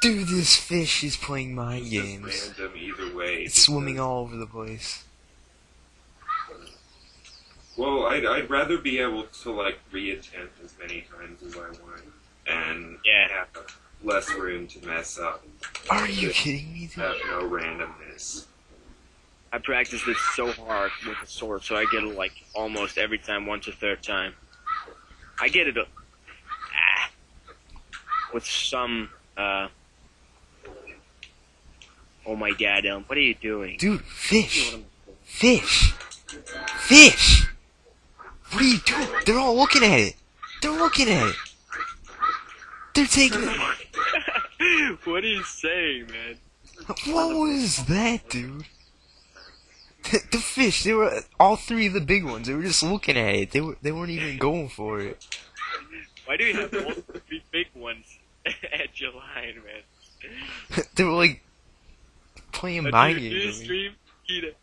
Dude, this fish is playing my It's games. just random either way. It's swimming all over the place. Well, I'd, I'd rather be able to like reattempt as many times as I want, and Yeah. have less room to mess up. Are you kidding me, dude? Have no randomness. I practice this so hard with the sword, so I get it like almost every time, once or third time. I get it uh, ah, with some. uh Oh my god, um, what are you doing? Dude, fish! Fish! Fish! What are you doing? They're all looking at it! They're looking at it! They're taking it! What are you saying, man? What was that, dude? The, the fish, they were all three of the big ones. They were just looking at it. They were they weren't even going for it. Why do you have all three big ones at your line, man? they were like playing But mind dude, do you games. with me. stream? Kita.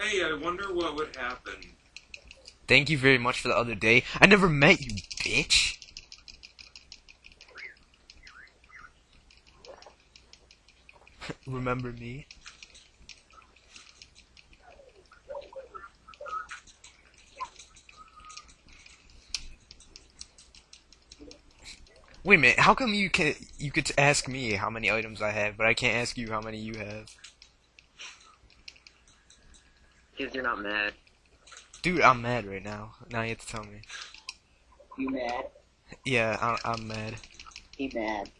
Hey, I wonder what would happen. Thank you very much for the other day. I never met you, bitch. Remember me? Wait a minute, how come you can you could ask me how many items I have, but I can't ask you how many you have? Because you're not mad. Dude, I'm mad right now. Now you have to tell me. You mad? Yeah, I, I'm mad. He mad.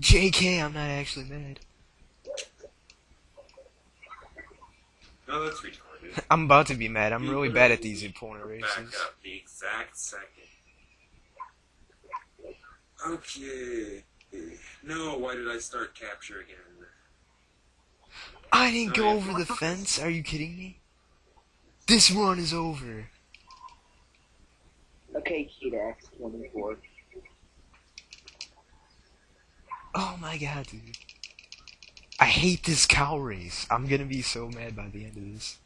JK, I'm not actually mad. No, that's retarded. I'm about to be mad. I'm really bad at literally these opponent Back races. up the exact second. Okay. No, why did I start capture again? I didn't go yeah. over the fence. Are you kidding me? This run is over. Okay, Kita X24. Oh my god, dude. I hate this cow race. I'm gonna be so mad by the end of this.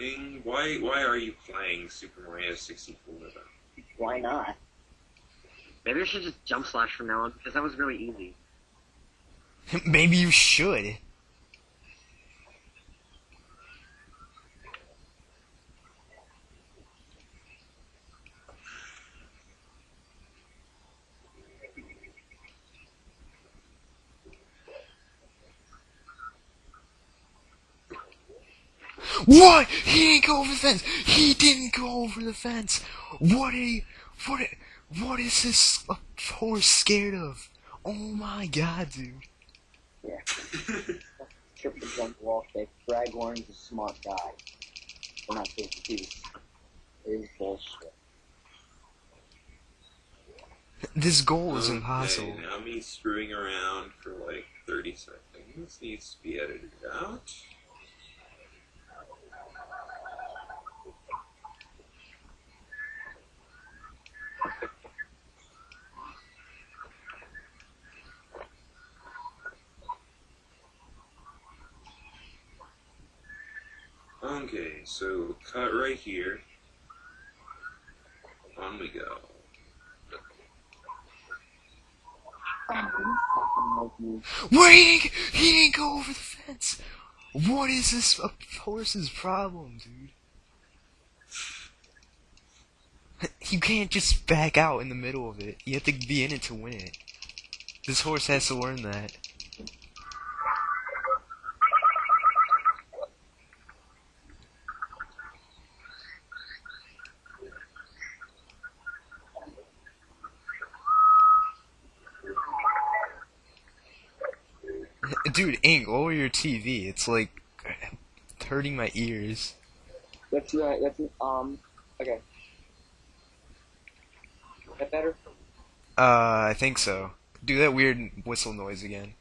Ing, why why are you playing Super Mario 64 though? Why not? Maybe I should just jump slash from now on because that was really easy. Maybe you should. What? He didn't go over the fence. He didn't go over the fence. What are you? What? What is this uh, horse scared of? Oh my god, dude. Yeah. Triple jump wall kick. Draghorn's a smart guy. We're not supposed to do. It is bullshit. This goal is Okay, impossible. Now me screwing around for like 30 seconds needs to be edited out. Okay, so cut right here. On we go. Where he didn't, go over the fence. What is this horse's problem, dude? You can't just back out in the middle of it. You have to be in it to win it. This horse has to learn that. Dude, Ink, lower your TV. It's like hurting my ears. That's right. That's um. Okay. That better? Uh, I think so. Do that weird whistle noise again.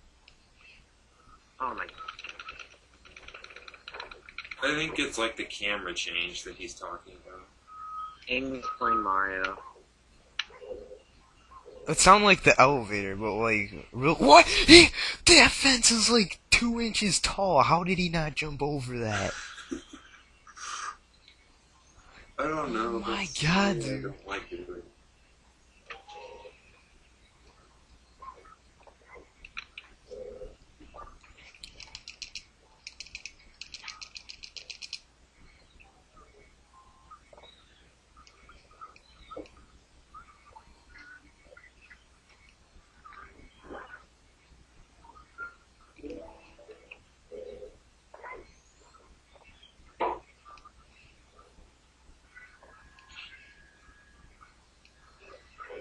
Oh my. I think it's like the camera change that he's talking about. Ing's playing Mario. It sounded like the elevator, but like real. What? He, that fence is like two inches tall. How did he not jump over that? I don't know. Oh my God, dude. I don't like it.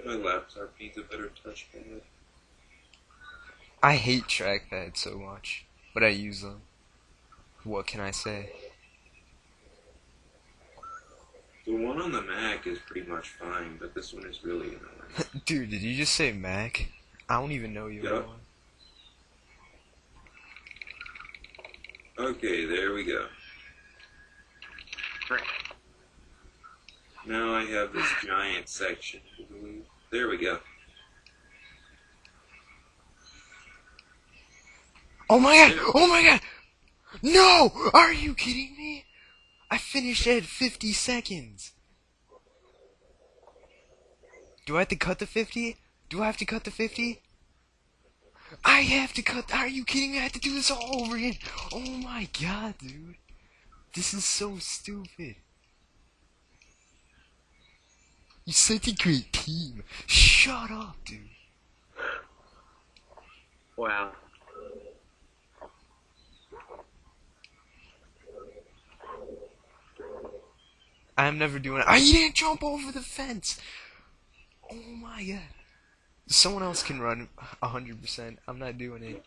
My laptop needs a better touchpad. I hate trackpads so much, but I use them. What can I say? The one on the Mac is pretty much fine, but this one is really annoying. Dude, did you just say Mac? I don't even know you Yeah. anymore. Okay, there we go. Now I have this giant section to delete. There we go. Oh my god! Oh my god! No! Are you kidding me? I finished at 50 seconds. Do I have to cut the 50? Do I have to cut the 50? I have to cut. Are you kidding me? I have to do this all over again. Oh my god, dude. This is so stupid. You said a great team. Shut up, dude. Wow. I'm never doing it. I didn't jump over the fence. Oh my god. Someone else can run 100%. I'm not doing it.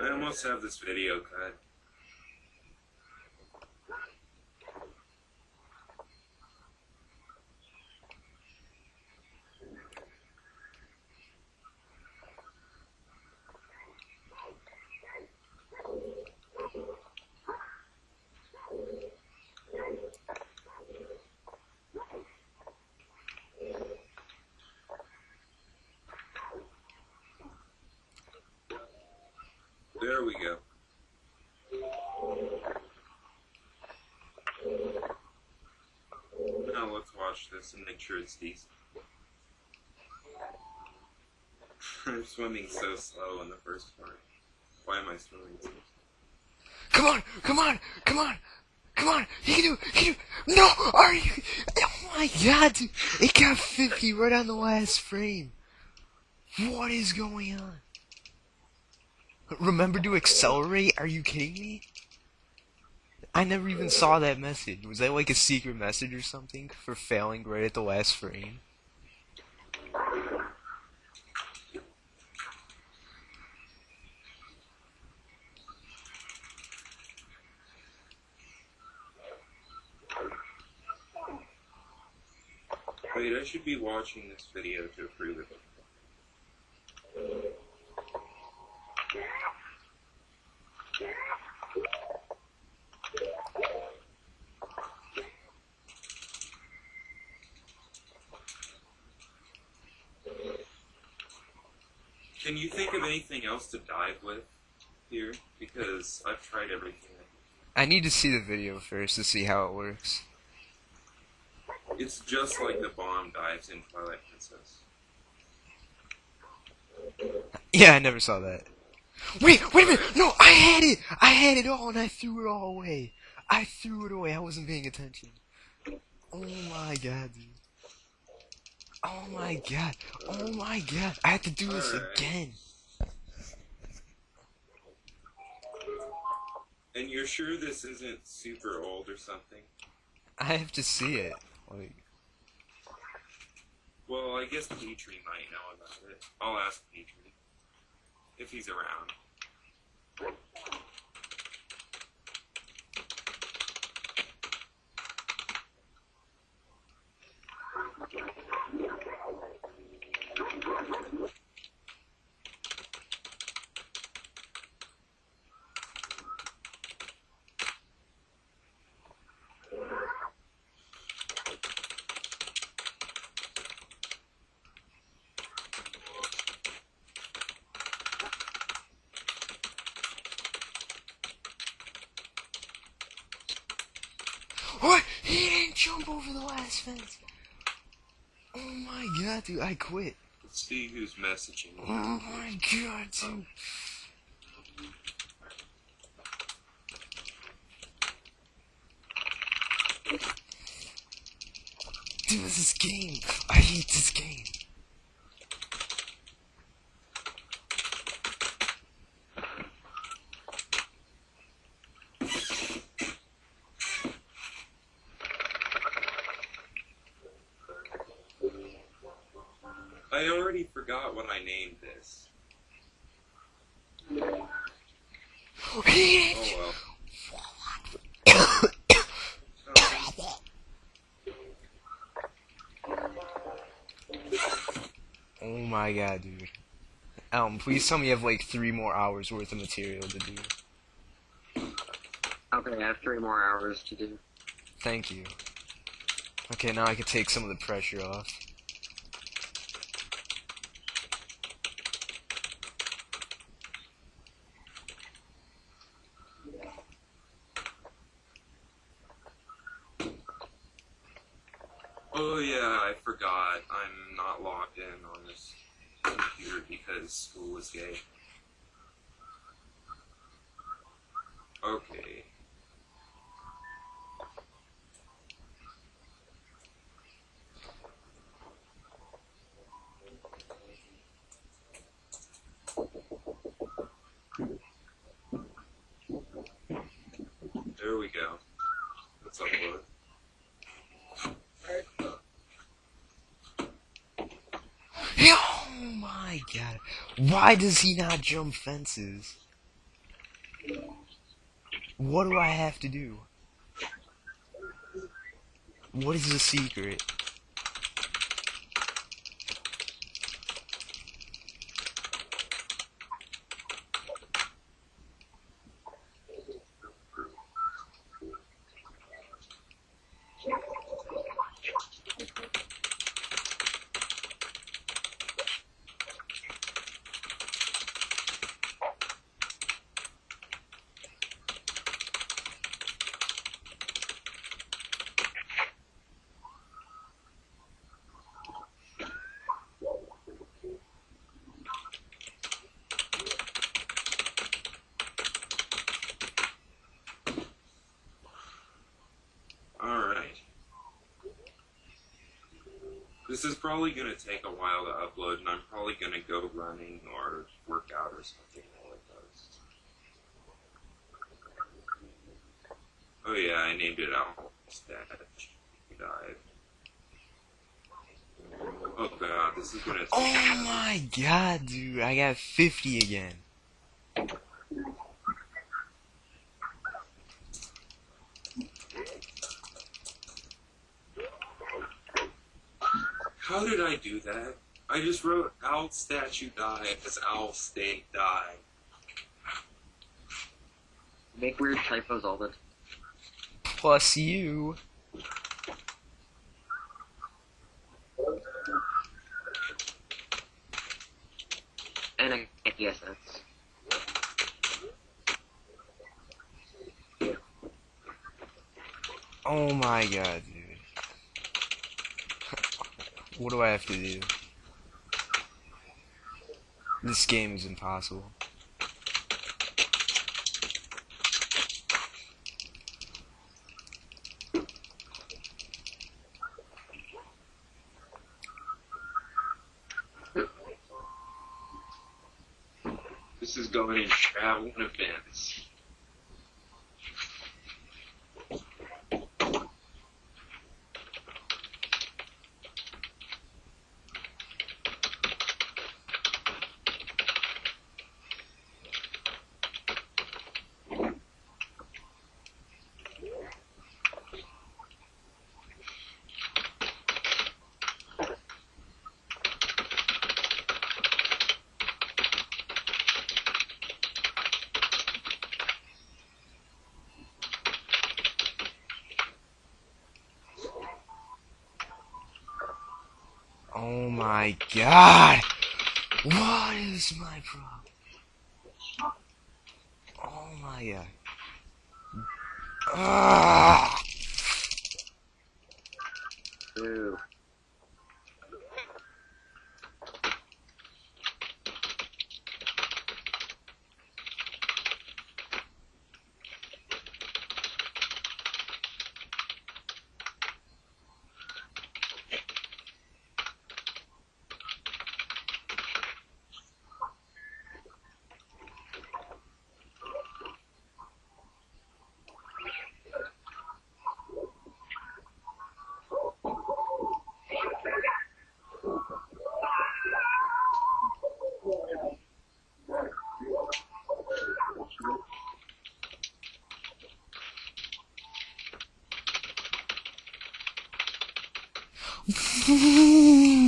I almost have this video cut. There we go. Now let's watch this and make sure it's decent. I'm swimming so slow in the first part. Why am I swimming so slow? Come on, come on, come on, come on. He can do it. He can do it. No, are you? Oh my god, dude. It got 50 right on the last frame. What is going on? Remember to accelerate? Are you kidding me? I never even saw that message. Was that like a secret message or something for failing right at the last frame? Wait, I should be watching this video to approve it. Can you think of anything else to dive with here? Because I've tried everything. I need to see the video first to see how it works. It's just like the bomb dives in Twilight Princess. Yeah, I never saw that. Wait, wait a minute! No, I had it! I had it all and I threw it all away. I threw it away. I wasn't paying attention. Oh my god, dude. Oh my god. Oh my god. I have to do this Alright. again. And you're sure this isn't super old or something? I have to see it. Like, Well, I guess Petrie might know about it. I'll ask Petrie. If he's around. Jump over the last fence. Oh my god, dude, I quit. Let's see who's messaging. Oh my god, dude. Dude, this is game. I hate this game. I already forgot what I named this. Oh well. oh my god, dude. Elm, please tell me you have like three more hours worth of material to do. Okay, I have three more hours to do. Thank you. Okay, now I can take some of the pressure off. Oh yeah, I forgot. I'm not logged in on this computer because school is gay. Okay. There we go. Let's upload. Oh god. Why does he not jump fences? What do I have to do? What is the secret? This is probably gonna take a while to upload, and I'm probably gonna go running or work out or something while it does. Oh yeah, I named it Dive. Oh god, this is gonna Oh my god, dude. I got 50 again. How did I do that? I just wrote Owl Statue Die as Owl State Die. Make weird typos all the time. Plus you. And I yes, that's Oh my god, dude. What do I have to do? This game is impossible. This is going in travel and events. My god! What is my problem? Oh my god. Ah! Ooh. My God. You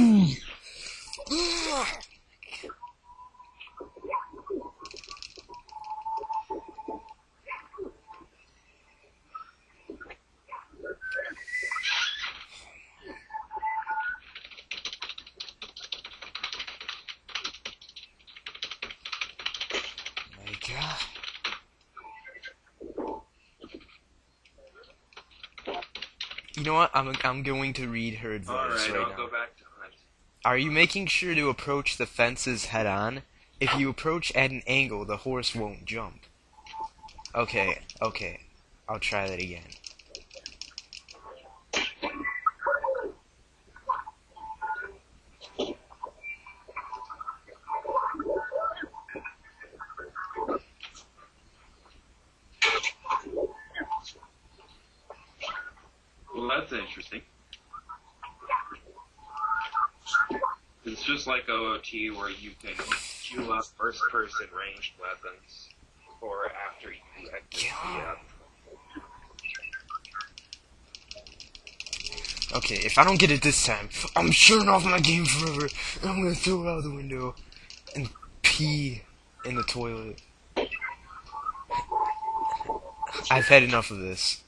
know what? I'm I'm going to read her advice Alright, right I'll now. go back to hunt. Are you making sure to approach the fences head on? If you approach at an angle, the horse won't jump. Okay, okay. I'll try that again. Well, that's interesting. It's just where you can queue up first person ranged weapons for after you exit the uh, Okay, if I don't get it this time, I'm shutting off my game forever, and I'm gonna throw it out the window and pee in the toilet. I've had enough of this.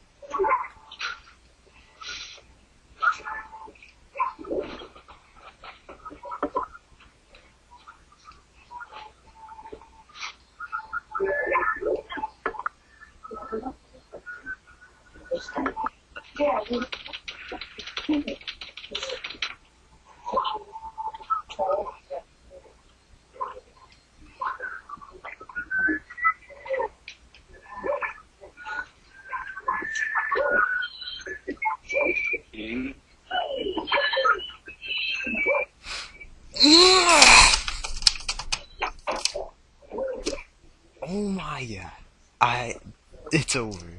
game. Oh my god. I. It's over.